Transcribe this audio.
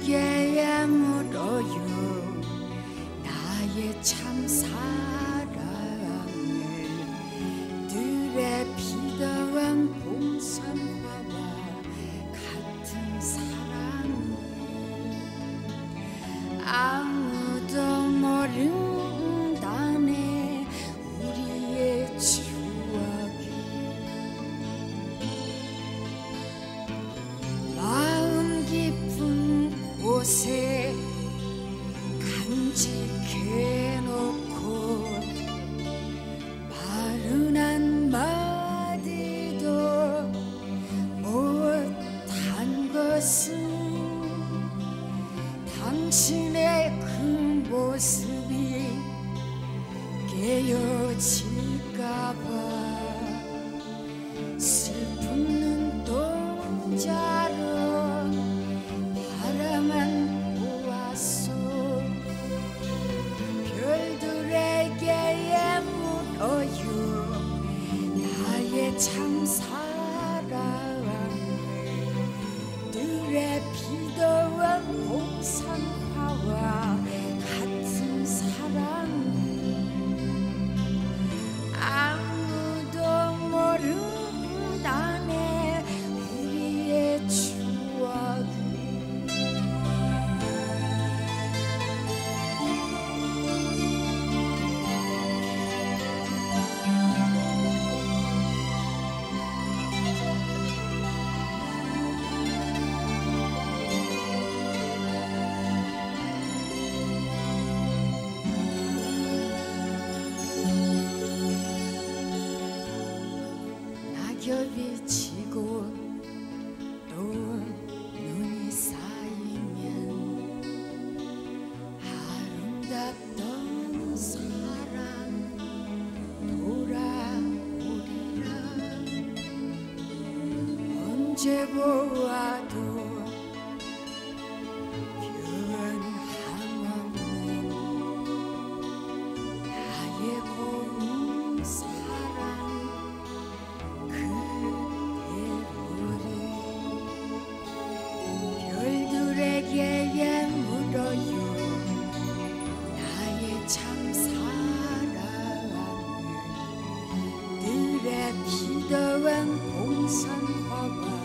별들에게 물어요. 나의 참 사랑을 들에 피더한 봉선화와 같은 사랑을 아무도 모른다 간직해놓고 말은 한마디도 못한 것은 당신의 그 모습이 깨어질 나 낙엽이 지고 또 눈이 쌓이면 아름답던 사랑 돌아오리라. 언제 보아도 的人红尘花外。